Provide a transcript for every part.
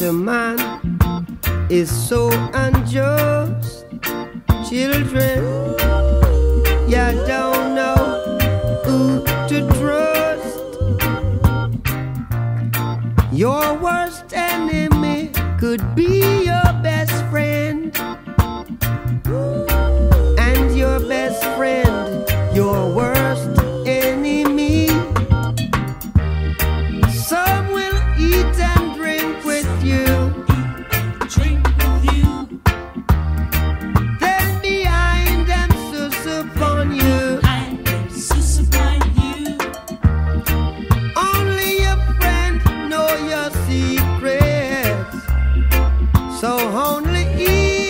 to man is so unjust. Children, you don't know who to trust. Your worst enemy could be. So only he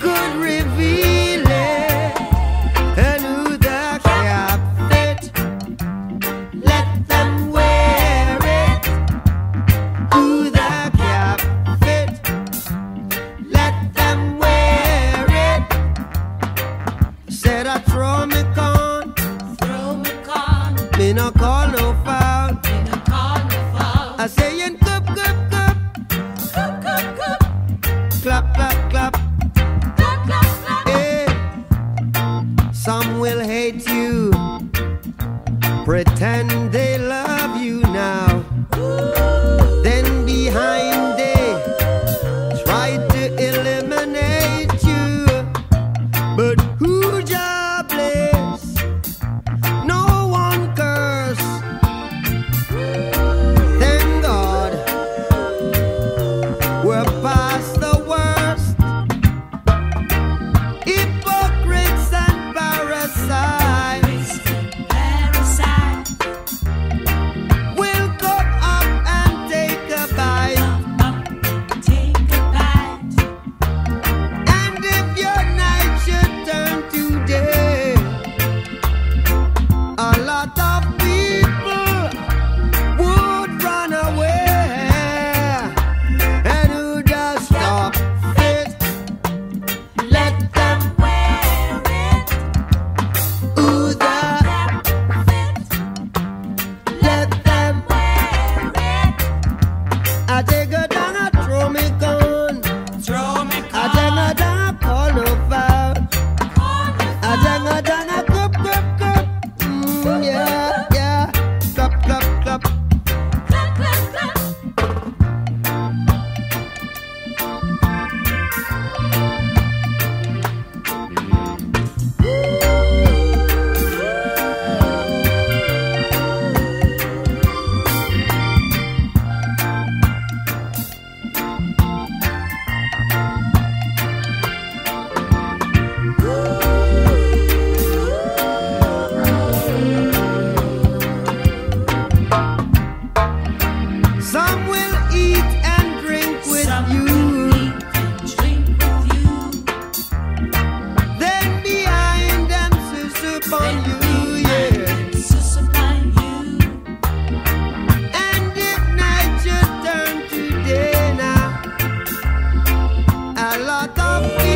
could reveal it. And who the captive let them wear it. Who the captive let them wear it. Said I throw me con throw me con me no call no they do pretend they love you now. Then behind they try to eliminate you. But who jobless? No one curse. Thank God we're by. 三年。a la tapia.